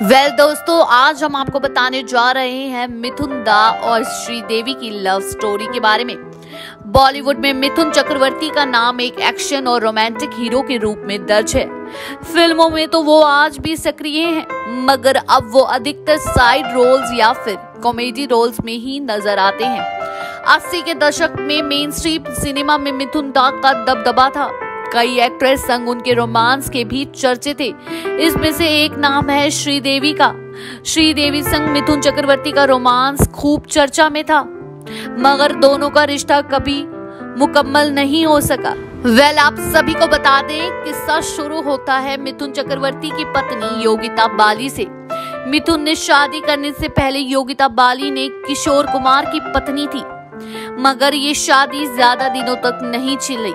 Well well, दोस्तों आज हम आपको बताने जा रहे हैं मिथुन दा और श्रीदेवी की लव स्टोरी के बारे में। बॉलीवुड में मिथुन चक्रवर्ती का नाम एक एक्शन और रोमांटिक हीरो के रूप में दर्ज है। फ़िल्मों में तो वो आज भी सक्रिय हैं, मगर अब वो अधिकतर साइड रोल्स या फिर कॉमेडी रोल्स में ही नज़र आते हैं। अस्सी के दशक में मेन स्ट्रीम सिनेमा में मिथुन दा का दबदबा था। कई एक्ट्रेस संग उनके रोमांस के भी चर्चे थे। इसमें से एक नाम है श्रीदेवी का। श्रीदेवी संग मिथुन चक्रवर्ती का रोमांस खूब चर्चा में था। मगर दोनों का रिश्ता कभी मुकम्मल नहीं हो सका। वेल well, आप सभी को बता दें किस्सा शुरू होता है मिथुन चक्रवर्ती की पत्नी योगिता बाली से। मिथुन ने शादी करने से पहले योगिता बाली ने किशोर कुमार की पत्नी थी। मगर ये शादी ज़्यादा दिनों तक नहीं छिली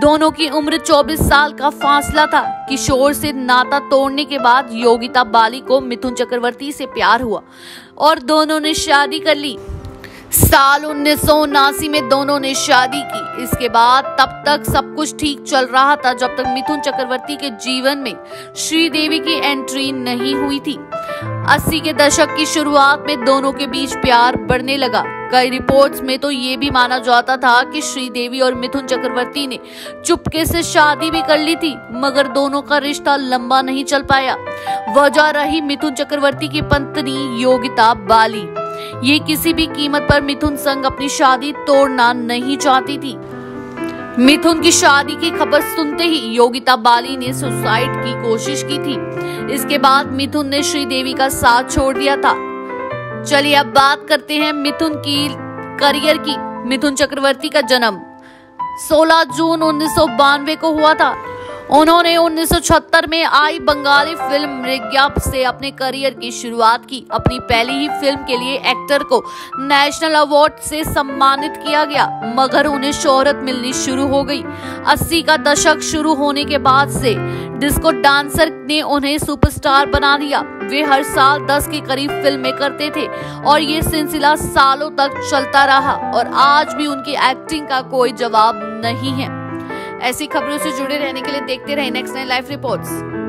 दोनों की उम्र 24 साल का फासला था। किशोर से नाता तोड़ने के बाद योगिता बाली को मिथुन चक्रवर्ती से प्यार हुआ और दोनों ने शादी कर ली। साल उन्नीस सौ उनासी में दोनों ने शादी की। इसके बाद तब तक सब कुछ ठीक चल रहा था, जब तक मिथुन चक्रवर्ती के जीवन में श्रीदेवी की एंट्री नहीं हुई थी। अस्सी के दशक की शुरुआत में दोनों के बीच प्यार बढ़ने लगा। कई रिपोर्ट्स में तो ये भी माना जाता था कि श्रीदेवी और मिथुन चक्रवर्ती ने चुपके से शादी भी कर ली थी, मगर दोनों का रिश्ता लंबा नहीं चल पाया। वजह रही मिथुन चक्रवर्ती की पत्नी योगिता बाली। ये किसी भी कीमत पर मिथुन संग अपनी शादी तोड़ना नहीं चाहती थी। मिथुन की शादी की खबर सुनते ही योगिता बाली ने सुसाइड की कोशिश की थी। इसके बाद मिथुन ने श्रीदेवी का साथ छोड़ दिया था। चलिए अब बात करते हैं मिथुन की करियर की मिथुन चक्रवर्ती का जन्म। 16 जून उन्नीस सौ बानवे को हुआ था। उन्होंने 1976 में आई बंगाली फ़िल्म मृग्याप से अपने करियर की शुरुआत की। अपनी पहली ही फ़िल्म के लिए एक्टर को नेशनल अवार्ड से सम्मानित किया गया, मगर उन्हें शोहरत मिलनी शुरू हो गई। 80 का दशक शुरू होने के बाद से डिस्को डांसर ने उन्हें सुपरस्टार बना दिया वे हर साल 10 के करीब फ़िल्में करते थे और ये सिलसिला सालों तक चलता रहा और आज भी उनकी एक्टिंग का कोई जवाब नहीं है। ऐसी खबरों से जुड़े रहने के लिए देखते रहे नेक्स्ट नाइन लाइफ रिपोर्ट्स